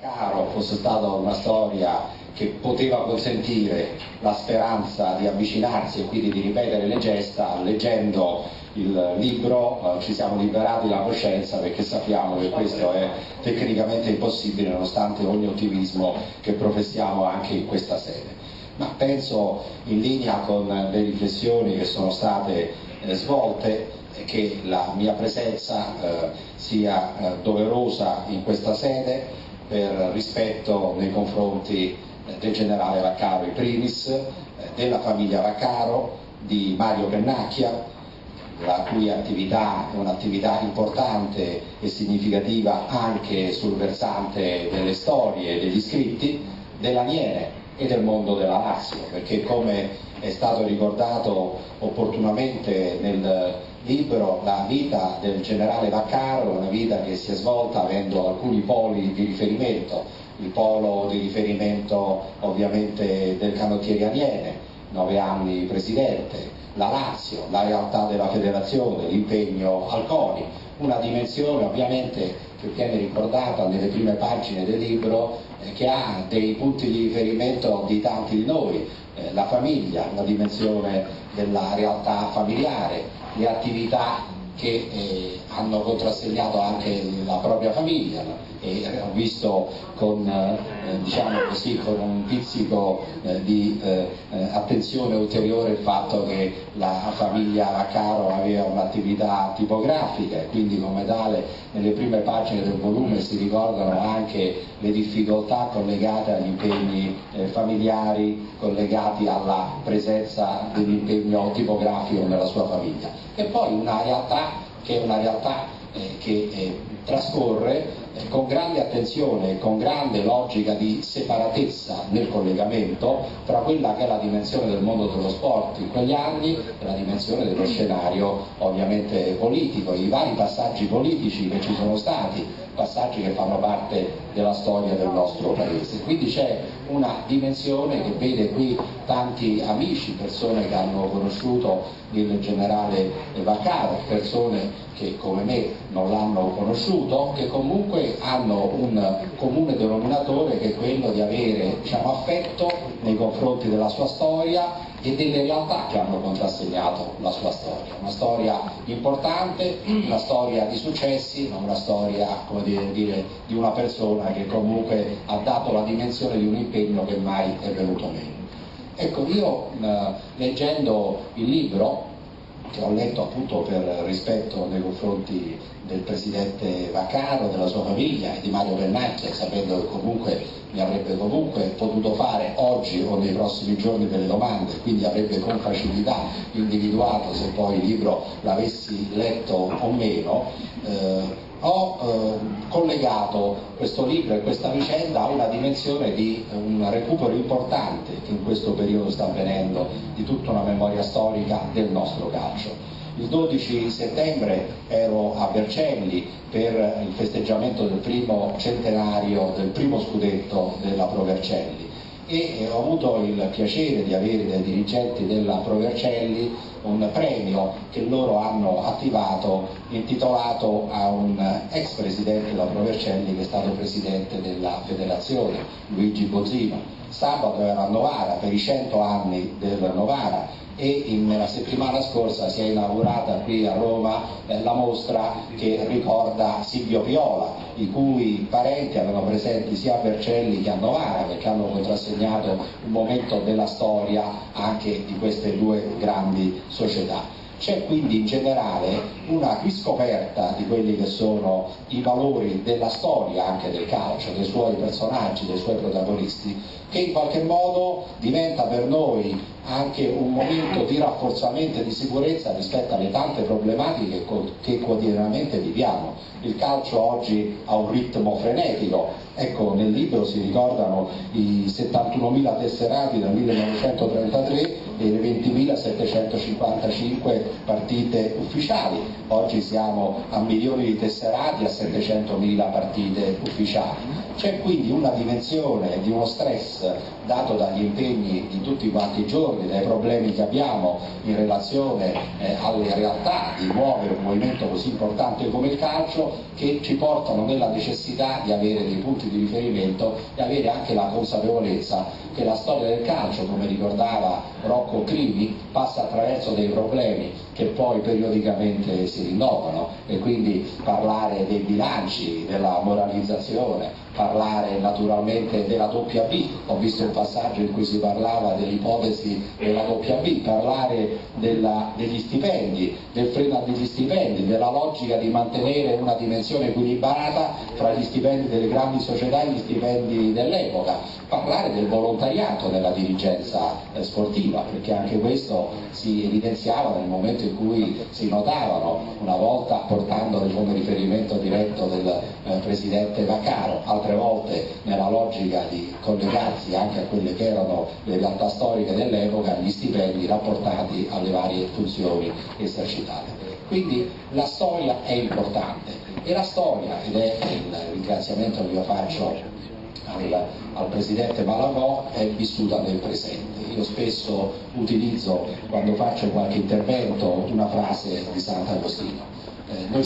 Caro fosse stata una storia che poteva consentire la speranza di avvicinarsi e quindi di ripetere le gesta, leggendo il libro eh, ci siamo liberati la coscienza perché sappiamo che questo è tecnicamente impossibile nonostante ogni ottimismo che professiamo anche in questa sede. Ma penso in linea con le riflessioni che sono state eh, svolte che la mia presenza eh, sia eh, doverosa in questa sede per rispetto nei confronti eh, del generale Vaccaro in primis, eh, della famiglia Vaccaro, di Mario Pennacchia, la cui attività è un'attività importante e significativa anche sul versante delle storie e degli scritti, della Niene e del mondo della Lazio, perché come è stato ricordato opportunamente nel libro la vita del generale Vaccaro, una vita che si è svolta avendo alcuni poli di riferimento, il polo di riferimento ovviamente del canottieri Aniene, nove anni presidente, la Lazio, la realtà della federazione, l'impegno al CONI, una dimensione ovviamente che viene ricordata nelle prime pagine del libro eh, che ha dei punti di riferimento di tanti di noi, eh, la famiglia, la dimensione della realtà familiare, le attività che eh, hanno contrassegnato anche la propria famiglia. E ho visto con, eh, diciamo così, con un pizzico eh, di eh, eh, attenzione ulteriore il fatto che la famiglia Vaccaro aveva un'attività tipografica e quindi come tale nelle prime pagine del volume si ricordano anche le difficoltà collegate agli impegni familiari, collegati alla presenza dell'impegno tipografico nella sua famiglia. E poi una realtà che è una realtà eh, che eh, trascorre eh, con grande attenzione con grande logica di separatezza nel collegamento tra quella che è la dimensione del mondo dello sport in quegli anni e la dimensione dello scenario ovviamente politico, i vari passaggi politici che ci sono stati, passaggi che fanno parte della storia del nostro paese. Quindi c'è una dimensione che vede qui tanti amici, persone che hanno conosciuto il generale Vaccaro, persone che come me non l'hanno conosciuto, che comunque hanno un comune denominatore che è quello di avere diciamo, affetto nei confronti della sua storia e delle realtà che hanno contrassegnato la sua storia. Una storia importante, una storia di successi, ma una storia dire, dire, di una persona che comunque ha dato la dimensione di un impegno che mai è venuto meno. Ecco, io eh, leggendo il libro che ho letto appunto per rispetto nei confronti del presidente Vaccaro, della sua famiglia e di Mario Bernacchia, sapendo che comunque mi avrebbe comunque potuto fare oggi o nei prossimi giorni delle domande, quindi avrebbe con facilità individuato se poi il libro l'avessi letto o meno. Eh, ho eh, collegato questo libro e questa vicenda a una dimensione di un recupero importante che in questo periodo sta avvenendo di tutta una memoria storica del nostro calcio. Il 12 settembre ero a Vercelli per il festeggiamento del primo centenario del primo scudetto della Pro Vercelli e ho avuto il piacere di avere dai dirigenti della Provercelli un premio che loro hanno attivato intitolato a un ex presidente della Provercelli che è stato presidente della federazione, Luigi Bozzino. Sabato era a Novara per i 100 anni del Novara e in, la settimana scorsa si è inaugurata qui a Roma eh, la mostra che ricorda Silvio Piola, i cui parenti erano presenti sia a Vercelli che a Novara perché hanno contrassegnato un momento della storia anche di queste due grandi società. C'è quindi in generale una riscoperta di quelli che sono i valori della storia anche del calcio, dei suoi personaggi, dei suoi protagonisti, che in qualche modo diventa per noi anche un momento di rafforzamento e di sicurezza rispetto alle tante problematiche che quotidianamente viviamo. Il calcio oggi ha un ritmo frenetico, ecco nel libro si ricordano i 71.000 tesserati dal 1933 e le 20.755 partite ufficiali, oggi siamo a milioni di tesserati, a 700.000 partite ufficiali. C'è quindi una dimensione di uno stress dato dagli impegni di tutti quanti i giorni limitazioni, dai problemi che abbiamo in relazione eh, alle realtà di muovere un movimento così importante come il calcio che ci portano nella necessità di avere dei punti di riferimento e avere anche la consapevolezza che la storia del calcio, come ricordava Rocco Crimi, passa attraverso dei problemi che poi periodicamente si rinnovano. E quindi parlare dei bilanci, della moralizzazione, parlare naturalmente della doppia B, ho visto un passaggio in cui si parlava dell'ipotesi della doppia B, parlare della, degli stipendi, del freno agli stipendi, della logica di mantenere una dimensione equilibrata fra gli stipendi delle grandi società e gli stipendi dell'epoca, parlare del volontariato nella dirigenza eh, sportiva, perché anche questo si evidenziava nel momento in cui si notavano, una volta portandole come riferimento diretto del eh, Presidente Vaccaro, altre volte nella logica di collegarsi anche a quelle che erano le realtà storiche dell'epoca, gli stipendi rapportati alle varie funzioni esercitate. Quindi la storia è importante e la storia, ed è il ringraziamento che io faccio al, al Presidente Malavò, è vissuta nel presente. Io spesso utilizzo quando faccio qualche intervento una frase di Sant'Agostino. Eh,